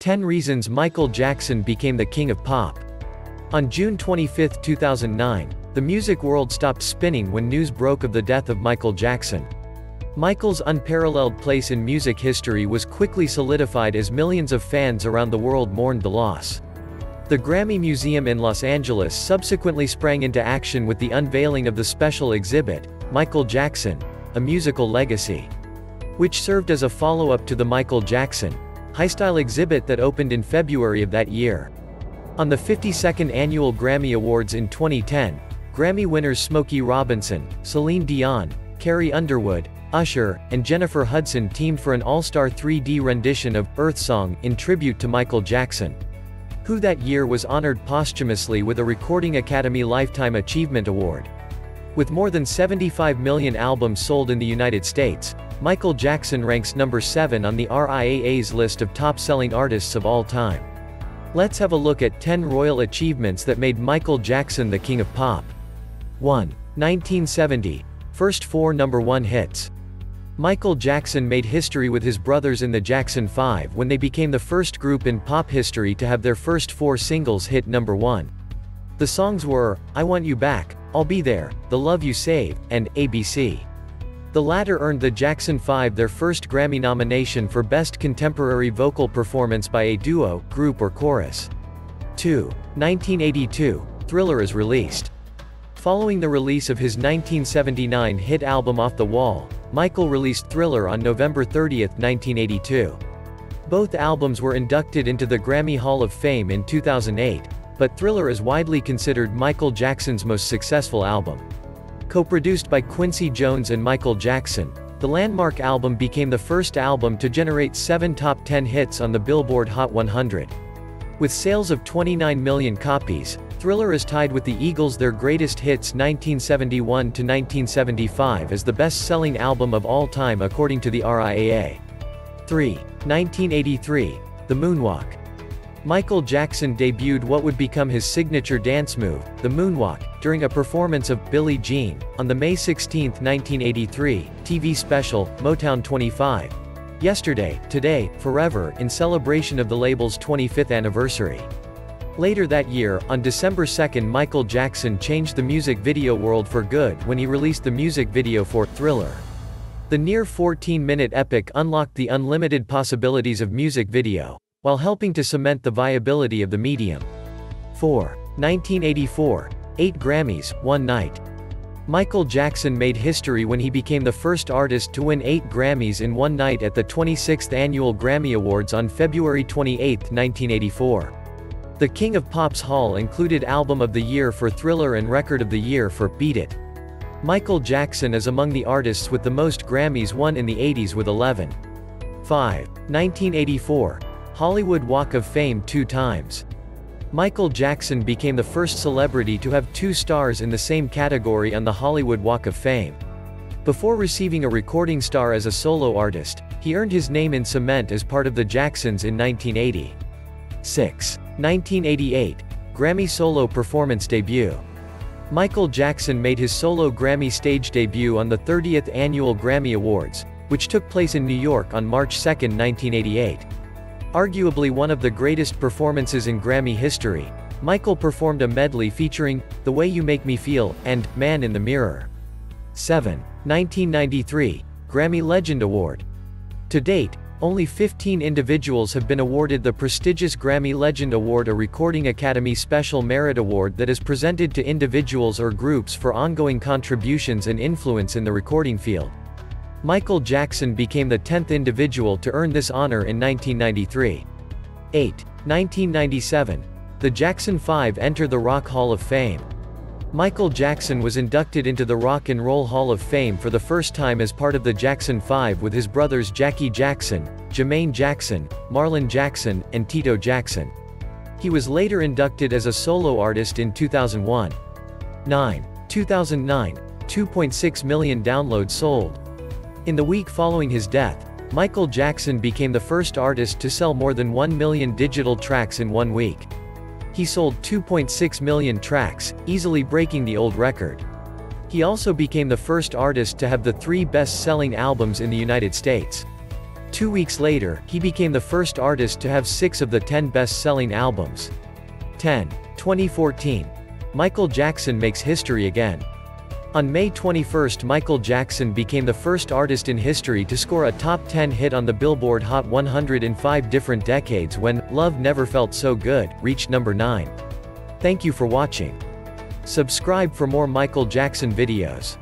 10 Reasons Michael Jackson Became the King of Pop. On June 25, 2009, the music world stopped spinning when news broke of the death of Michael Jackson. Michael's unparalleled place in music history was quickly solidified as millions of fans around the world mourned the loss. The Grammy Museum in Los Angeles subsequently sprang into action with the unveiling of the special exhibit, Michael Jackson, A Musical Legacy. Which served as a follow-up to the Michael Jackson, high-style exhibit that opened in February of that year. On the 52nd Annual Grammy Awards in 2010, Grammy winners Smokey Robinson, Celine Dion, Carrie Underwood, Usher, and Jennifer Hudson teamed for an all-star 3D rendition of Earth Song in tribute to Michael Jackson. Who that year was honored posthumously with a Recording Academy Lifetime Achievement Award. With more than 75 million albums sold in the United States, Michael Jackson ranks number 7 on the RIAA's list of top-selling artists of all time. Let's have a look at 10 royal achievements that made Michael Jackson the king of pop. 1. 1970. First four number 1 hits. Michael Jackson made history with his brothers in the Jackson 5 when they became the first group in pop history to have their first four singles hit number 1. The songs were, I Want You Back, I'll Be There, The Love You Save, and ABC. The latter earned the Jackson 5 their first Grammy nomination for Best Contemporary Vocal Performance by a Duo, Group or Chorus. 2. 1982, Thriller is released. Following the release of his 1979 hit album Off the Wall, Michael released Thriller on November 30, 1982. Both albums were inducted into the Grammy Hall of Fame in 2008, but Thriller is widely considered Michael Jackson's most successful album. Co-produced by Quincy Jones and Michael Jackson, the landmark album became the first album to generate seven top 10 hits on the Billboard Hot 100. With sales of 29 million copies, Thriller is tied with the Eagles' Their Greatest Hits 1971 to 1975 as the best-selling album of all time according to the RIAA. 3. 1983, The Moonwalk. Michael Jackson debuted what would become his signature dance move, the moonwalk, during a performance of Billie Jean, on the May 16, 1983, TV special, Motown 25. Yesterday, Today, Forever, in celebration of the label's 25th anniversary. Later that year, on December 2 Michael Jackson changed the music video world for good when he released the music video for Thriller. The near 14-minute epic unlocked the unlimited possibilities of music video while helping to cement the viability of the medium. 4. 1984. 8 Grammys, one night. Michael Jackson made history when he became the first artist to win 8 Grammys in one night at the 26th Annual Grammy Awards on February 28, 1984. The King of Pop's haul included Album of the Year for Thriller and Record of the Year for Beat It. Michael Jackson is among the artists with the most Grammys won in the 80s with 11. 5. 1984. Hollywood Walk of Fame two times. Michael Jackson became the first celebrity to have two stars in the same category on the Hollywood Walk of Fame. Before receiving a recording star as a solo artist, he earned his name in cement as part of the Jacksons in 1980. 6. 1988. Grammy Solo Performance Debut. Michael Jackson made his solo Grammy stage debut on the 30th Annual Grammy Awards, which took place in New York on March 2, 1988. Arguably one of the greatest performances in Grammy history, Michael performed a medley featuring The Way You Make Me Feel and Man in the Mirror. 7. 1993 Grammy Legend Award. To date, only 15 individuals have been awarded the prestigious Grammy Legend Award a Recording Academy Special Merit Award that is presented to individuals or groups for ongoing contributions and influence in the recording field. Michael Jackson became the 10th individual to earn this honor in 1993. 8. 1997. The Jackson 5 enter the Rock Hall of Fame. Michael Jackson was inducted into the Rock and Roll Hall of Fame for the first time as part of the Jackson 5 with his brothers Jackie Jackson, Jermaine Jackson, Marlon Jackson, and Tito Jackson. He was later inducted as a solo artist in 2001. 9. 2009. 2.6 million downloads sold. In the week following his death, Michael Jackson became the first artist to sell more than 1 million digital tracks in one week. He sold 2.6 million tracks, easily breaking the old record. He also became the first artist to have the three best-selling albums in the United States. Two weeks later, he became the first artist to have six of the 10 best-selling albums. 10. 2014. Michael Jackson makes history again. On May 21 Michael Jackson became the first artist in history to score a top 10 hit on the Billboard Hot 100 in five different decades when, Love Never Felt So Good, reached number 9. Thank you for watching. Subscribe for more Michael Jackson videos.